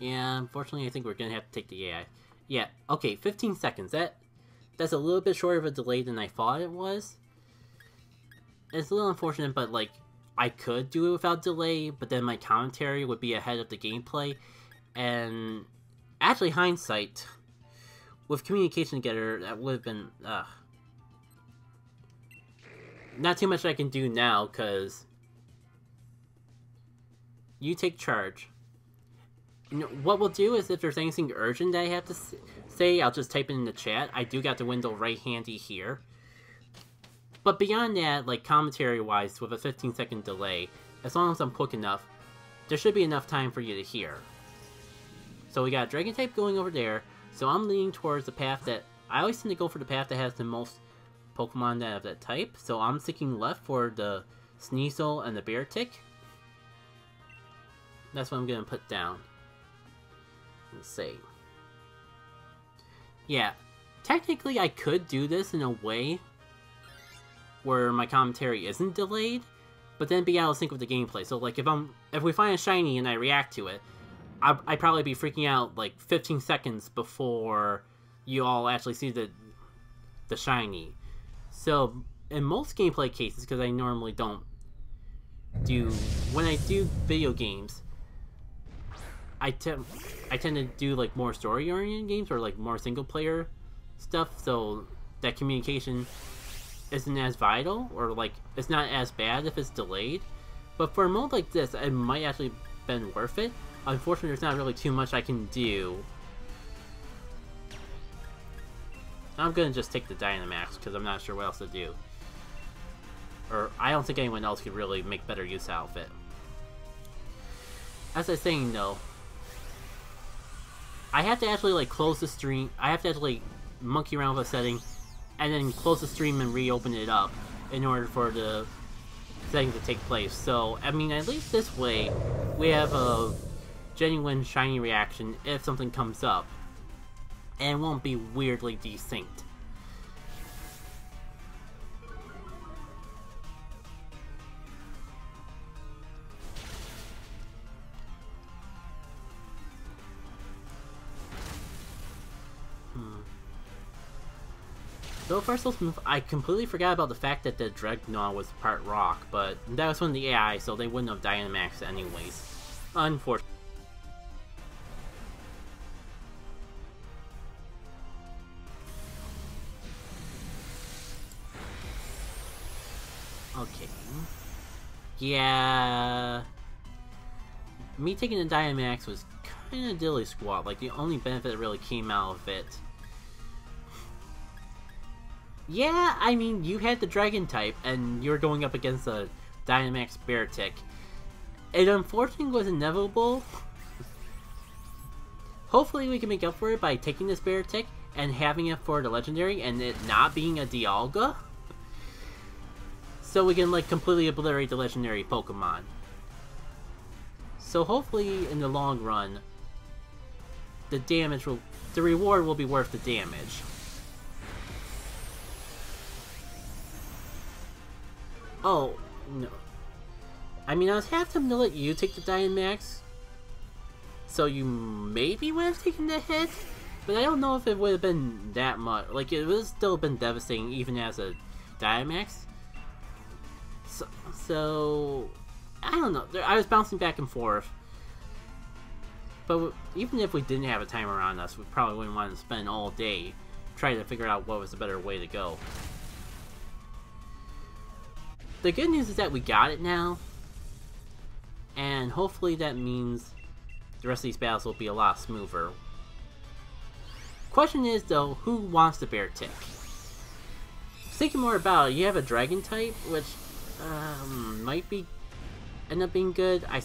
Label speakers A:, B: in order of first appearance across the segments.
A: yeah, unfortunately I think we're gonna have to take the AI. Yeah, okay, 15 seconds. That That's a little bit shorter of a delay than I thought it was. It's a little unfortunate, but like, I could do it without delay, but then my commentary would be ahead of the gameplay. And actually, hindsight, with communication together, that would have been, uh, not too much I can do now, because you take charge. You know, what we'll do is if there's anything urgent that I have to say, I'll just type it in the chat. I do got the window right handy here. But beyond that, like commentary-wise, with a 15 second delay, as long as I'm quick enough, there should be enough time for you to hear. So we got Dragon type going over there, so I'm leaning towards the path that... I always tend to go for the path that has the most Pokemon that have that type, so I'm sticking left for the Sneasel and the Beartic. That's what I'm gonna put down. Let's see. Yeah, technically I could do this in a way where my commentary isn't delayed, but then be out of sync with the gameplay. So like if I'm if we find a shiny and I react to it, I I'd probably be freaking out like 15 seconds before you all actually see the the shiny. So in most gameplay cases, because I normally don't do when I do video games, I tend I tend to do like more story oriented games or like more single player stuff. So that communication isn't as vital or like it's not as bad if it's delayed. But for a mode like this, it might actually been worth it. Unfortunately, there's not really too much I can do. I'm gonna just take the Dynamax because I'm not sure what else to do. Or I don't think anyone else could really make better use out of it. As I was saying though, I have to actually like close the stream. I have to actually like, monkey around with a setting and then close the stream and reopen it up in order for the setting to take place. So, I mean, at least this way, we have a genuine shiny reaction if something comes up, and won't be weirdly desynced. Far so smooth. I completely forgot about the fact that the Drednaw was part rock, but that was from the AI, so they wouldn't have Dynamax anyways. Unfortunately. Okay. Yeah... Me taking the Dynamax was kinda dilly squat, like the only benefit that really came out of it yeah, I mean, you had the Dragon type, and you're going up against a Dynamax Beartic. It unfortunately was inevitable. Hopefully we can make up for it by taking this Beartic and having it for the Legendary, and it not being a Dialga. So we can, like, completely obliterate the Legendary Pokemon. So hopefully, in the long run, the damage will... The reward will be worth the damage. Oh, no. I mean, I was half tempted to let you take the Dynamax. So you maybe would have taken the hit. But I don't know if it would have been that much. Like, it would have still been devastating even as a Dynamax. So, so I don't know. I was bouncing back and forth. But even if we didn't have a timer on us, we probably wouldn't want to spend all day trying to figure out what was the better way to go. The good news is that we got it now. And hopefully that means the rest of these battles will be a lot smoother. Question is though, who wants the Beartic? Thinking more about it, you have a Dragon type, which um, might be end up being good. I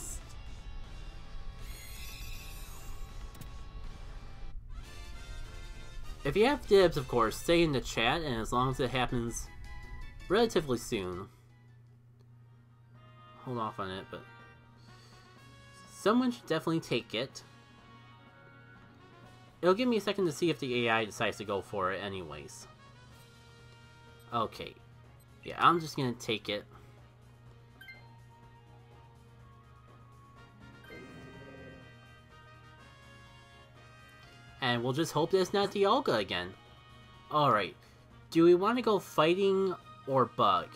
A: If you have dibs, of course, stay in the chat, and as long as it happens relatively soon, hold off on it, but someone should definitely take it. It'll give me a second to see if the AI decides to go for it anyways. Okay. Yeah, I'm just gonna take it. And we'll just hope that it's not Dialga again. Alright. Do we want to go fighting or bug?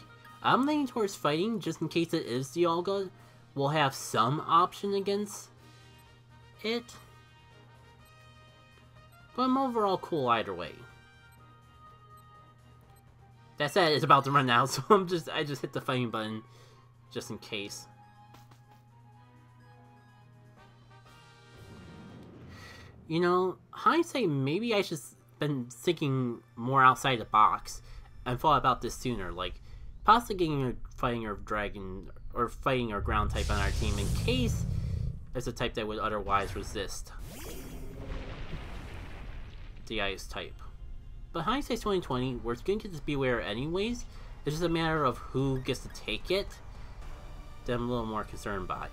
A: I'm leaning towards fighting just in case it is Dialga. We'll have some option against it. But I'm overall cool either way. That said, it's about to run out, so I'm just I just hit the fighting button just in case. You know, hindsight, maybe I should been thinking more outside the box and thought about this sooner, like possibly getting a fighting or dragon or fighting or ground type on our team in case it's a type that would otherwise resist the ice type. But hindsight 2020, we're going to get this Bewear anyways. It's just a matter of who gets to take it that I'm a little more concerned by.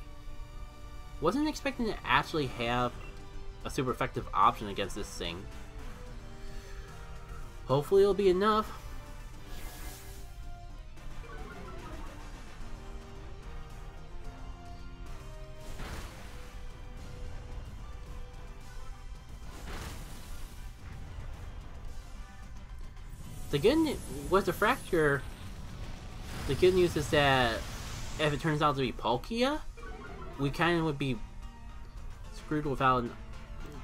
A: Wasn't expecting to actually have a super effective option against this thing. Hopefully it'll be enough. The good news with the fracture, the good news is that if it turns out to be Palkia, we kind of would be screwed without an,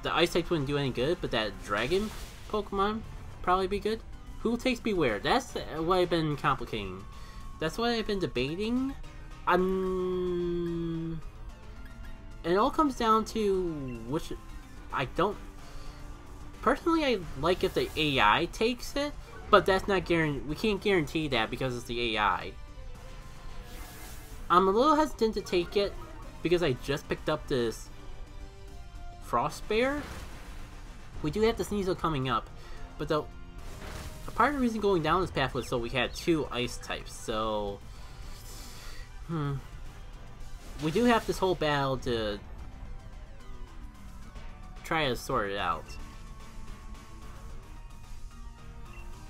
A: the ice types wouldn't do any good, but that dragon Pokemon probably be good. Who takes Bewear? That's what I've been complicating. That's what I've been debating. I'm... It all comes down to which... I don't... Personally, I like if the AI takes it, but that's not guaranteed. We can't guarantee that because it's the AI. I'm a little hesitant to take it because I just picked up this Frost Bear. We do have the Sneasel coming up, but the a part of the reason going down this path was so we had two ice types, so... Hmm. We do have this whole battle to try to sort it out.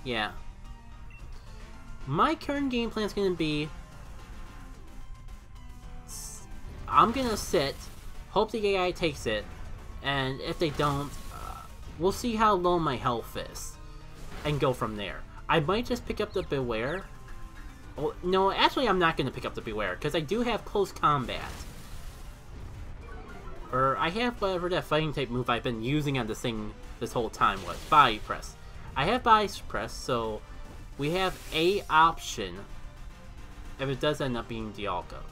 A: Yeah. My current game plan is going to be... I'm going to sit, hope the AI takes it, and if they don't, uh, we'll see how low my health is, and go from there. I might just pick up the Bewear. Oh, no, actually I'm not going to pick up the Bewear, because I do have Close Combat. Or I have whatever that fighting type move I've been using on this thing this whole time was, Body Press. I have body press, so we have a option if it does end up being Dialga.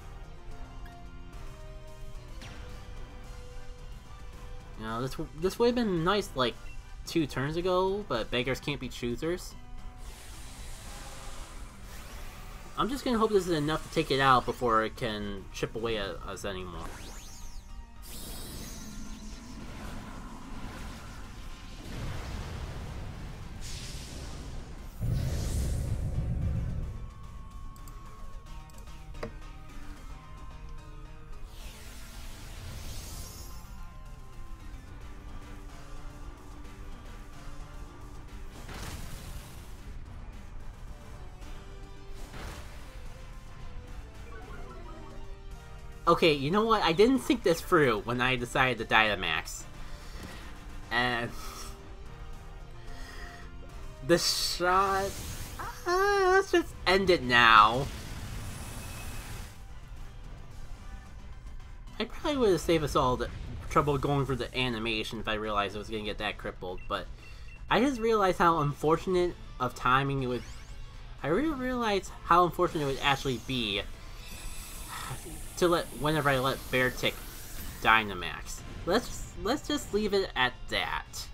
A: You know, this this would have been nice like two turns ago, but beggars can't be choosers. I'm just gonna hope this is enough to take it out before it can chip away at us anymore. Okay, you know what? I didn't think this through when I decided to Dynamax. And... The shot... Uh, let's just end it now. I probably would have saved us all the trouble going for the animation if I realized it was going to get that crippled, but I just realized how unfortunate of timing it would... I really realized how unfortunate it would actually be to let whenever I let Beartic Dynamax. Let's let's just leave it at that.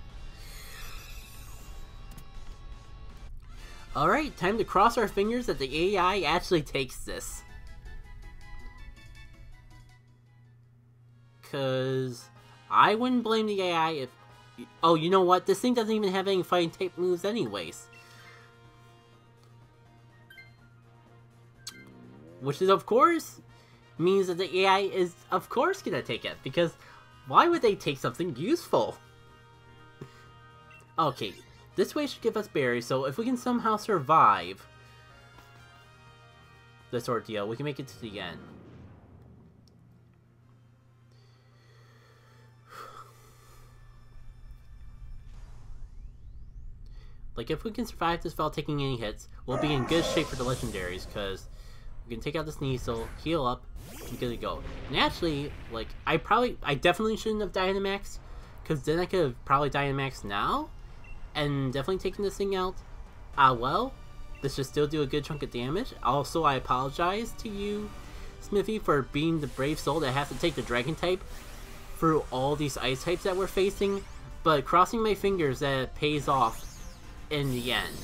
A: Alright, time to cross our fingers that the AI actually takes this. Cause I wouldn't blame the AI if Oh, you know what? This thing doesn't even have any fighting type moves anyways. Which is, of course, means that the AI is, of course, gonna take it, because why would they take something useful? okay, this way should give us berries, so if we can somehow survive this ordeal, we can make it to the end. Like, if we can survive this without taking any hits, we'll be in good shape for the legendaries, because we can take out the Sneasel, heal up, and good to go. And actually, like, I probably, I definitely shouldn't have Dynamax, because then I could have probably Dynamax now, and definitely taken this thing out. Ah, uh, well, this should still do a good chunk of damage. Also, I apologize to you, Smithy, for being the brave soul that has to take the Dragon type through all these ice types that we're facing, but crossing my fingers that it pays off in the end.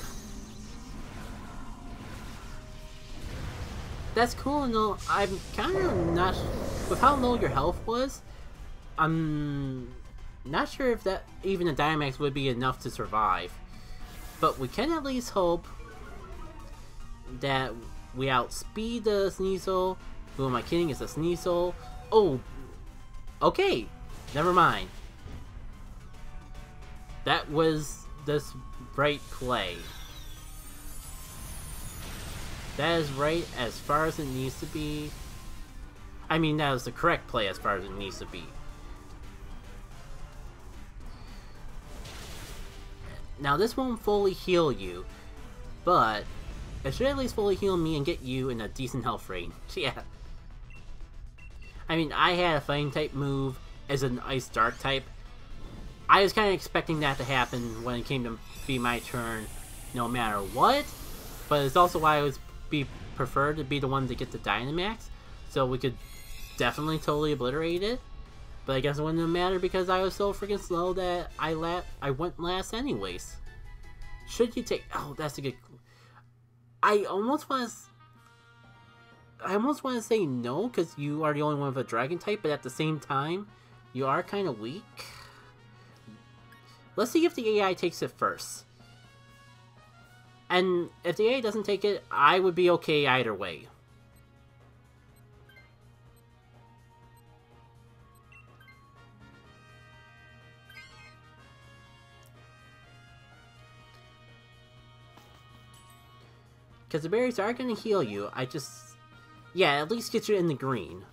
A: That's cool and all. I'm kind of not... With how low your health was, I'm not sure if that even a Dynamax would be enough to survive. But we can at least hope that we outspeed the Sneasel. Who am I kidding? It's a Sneasel. Oh, okay. Never mind. That was this right play. That is right as far as it needs to be. I mean, that was the correct play as far as it needs to be. Now, this won't fully heal you, but it should at least fully heal me and get you in a decent health range. yeah. I mean, I had a fighting type move as an ice dark type. I was kind of expecting that to happen when it came to be my turn, no matter what. But it's also why I would be prefer to be the one to get the Dynamax, so we could definitely totally obliterate it. But I guess it wouldn't matter because I was so freaking slow that I la I went last anyways. Should you take... Oh, that's a good... I almost to... I almost want to say no, because you are the only one with a dragon type, but at the same time, you are kind of weak. Let's see if the AI takes it first. And if the AI doesn't take it, I would be okay either way. Because the berries are going to heal you, I just... Yeah, at least get you in the green.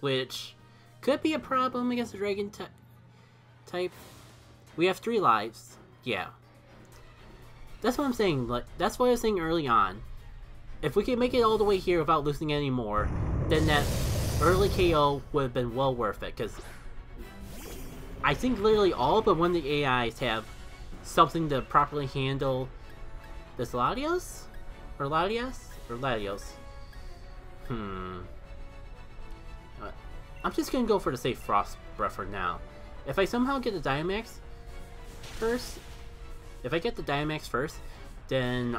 A: Which could be a problem against the dragon type. We have three lives. Yeah. That's what I'm saying. Like That's what I was saying early on. If we could make it all the way here without losing any more, then that early KO would have been well worth it. Because I think literally all but one of the AIs have something to properly handle this Latios? Or Latias? Or Latios? Hmm. Uh, I'm just gonna go for the safe Frost Breath for now. If I somehow get the Dynamax first, if I get the Dynamax first, then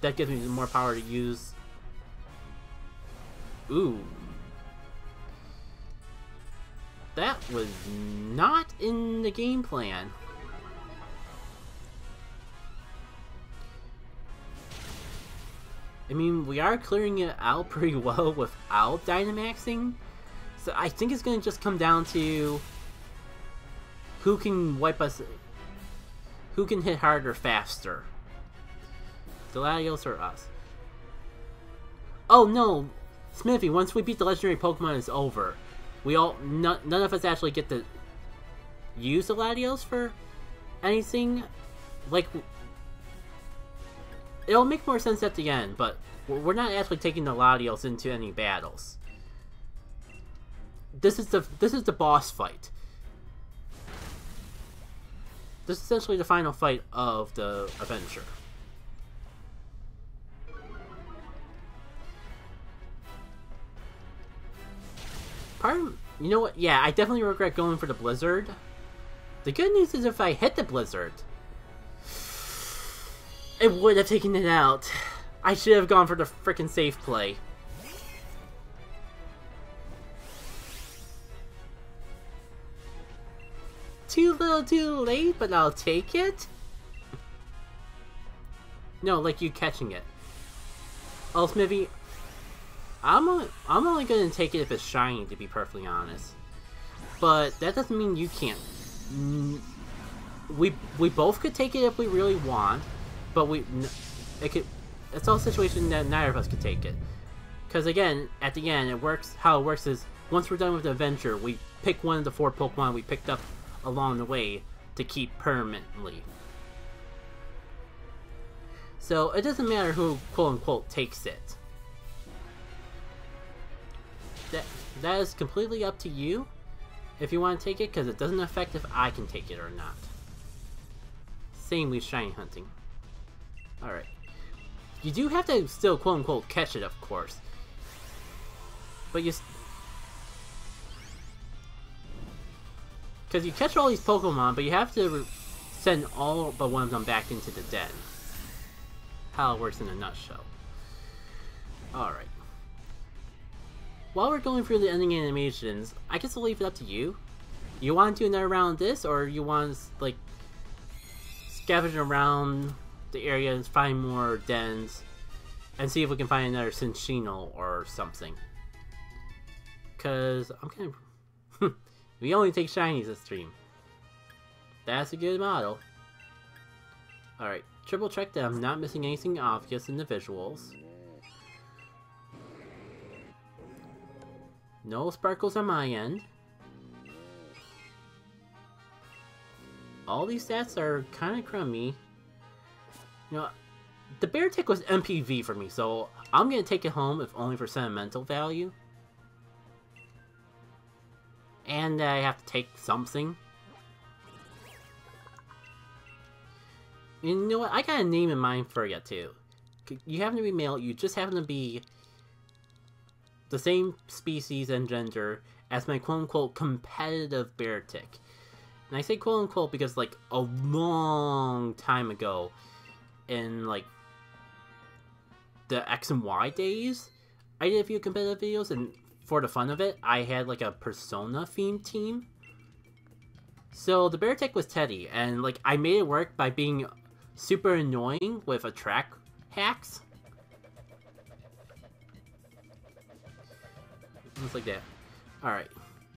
A: that gives me more power to use... Ooh. That was not in the game plan. I mean, we are clearing it out pretty well without Dynamaxing. So I think it's going to just come down to who can wipe us, who can hit harder faster. the Latios or us. Oh no, Smithy, once we beat the legendary Pokemon, it's over. We all, none, none of us actually get to use the Latios for anything. Like, it'll make more sense at the end, but we're not actually taking the Latios into any battles. This is the this is the boss fight. This is essentially the final fight of the adventure. Pardon, you know what? Yeah, I definitely regret going for the Blizzard. The good news is if I hit the Blizzard, it would have taken it out. I should have gone for the freaking safe play. Too little too late, but I'll take it? No, like you catching it. Smithy, I'm, a, I'm only to take it if it's shiny, to be perfectly honest. But that doesn't mean you can't. We, we both could take it if we really want. But we, it could, it's all a situation that neither of us could take it. Because again, at the end, it works, how it works is, once we're done with the adventure, we pick one of the four Pokemon we picked up along the way to keep permanently. So it doesn't matter who quote-unquote takes it. That, that is completely up to you if you want to take it, because it doesn't affect if I can take it or not. Same with shiny hunting. Alright. You do have to still quote-unquote catch it, of course. But you... Because you catch all these Pokemon, but you have to send all but one of them back into the den. How it works in a nutshell. Alright. While we're going through the ending animations, I guess I'll leave it up to you. You want to do another round of this, or you want to, like, scavenge around the area and find more dens, and see if we can find another Cinccino or something. Because I'm kind of... we only take shinies this stream. That's a good model. Alright, triple check that I'm not missing anything obvious in the visuals. No sparkles on my end. All these stats are kind of crummy. You know, the Beartic was MPV for me, so I'm going to take it home if only for sentimental value. And I have to take something. You know what? I got a name in mind for you, too. You happen to be male, you just happen to be the same species and gender as my quote-unquote competitive Beartic. And I say quote-unquote because, like, a long time ago, in, like, the X and Y days, I did a few competitive videos, and for the fun of it, I had, like, a Persona-themed team. So, the Beartic was Teddie, and, like, I made it work by being super annoying with a track hacks. Just like that. Alright.